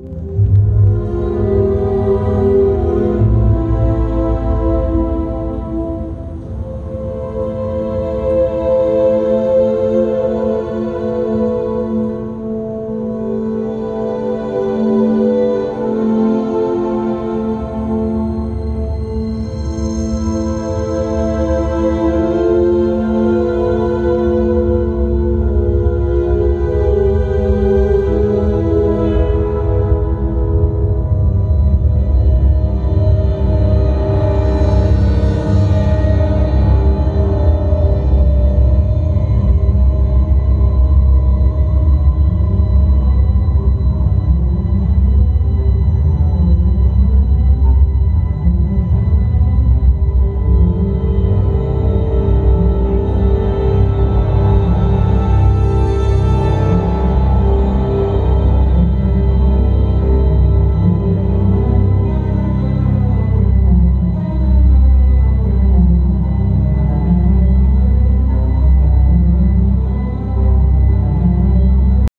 you